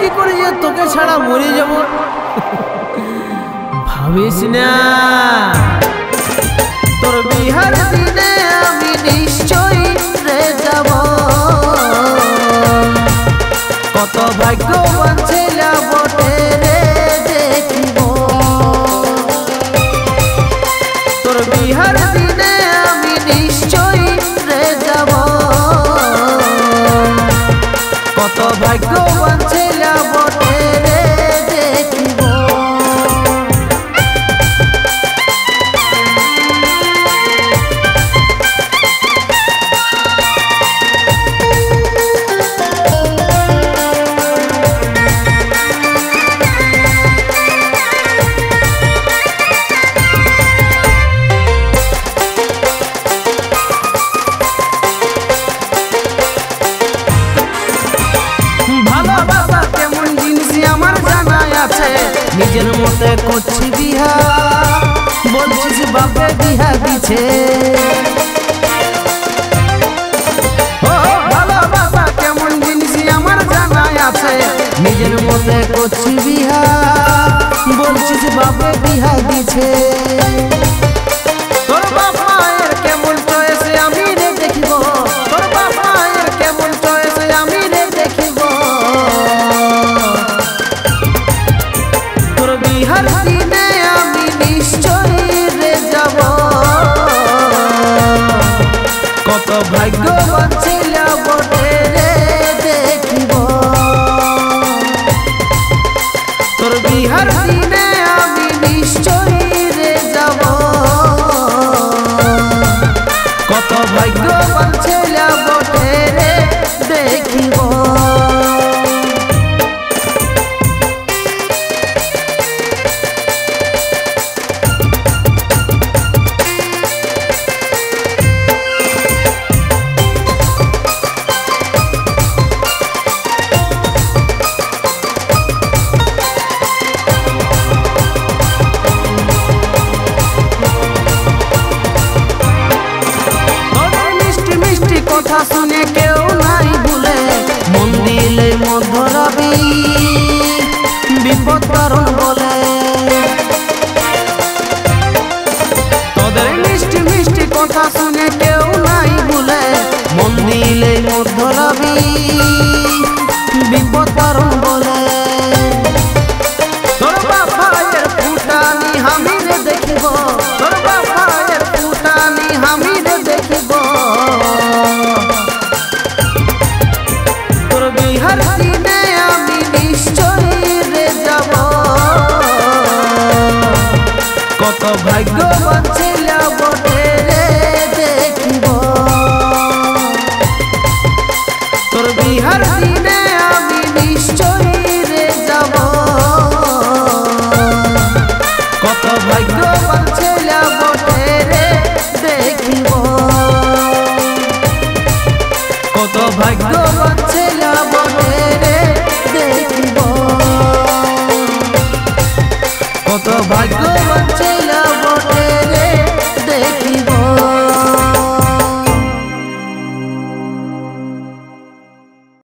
কি করে যে তোকে ছাড়া মরে যাব? ভাবিস না। তোর বিহার দিনে আমি নিশ্চয়ই কত ভাগ্যবান ছেলে বটে নিজের মতে করছি বিহা বলছিস বাপে বিহা দিছে। নিজের মতে করছি বিহা বলছিস বাপে বিহা দিছে। কত ভাগ্যবান ছিল বটে। কথা শুনে কেউ নাই ভুলে। মন দিলে মধুরবি বিপদ কারণ বলে। তোদের মিষ্টি মিষ্টি কথা শুনে কেউ নাই ভুলে। মন দিলে মধুরবি বিপদ কারণ কত ভাগ্যবান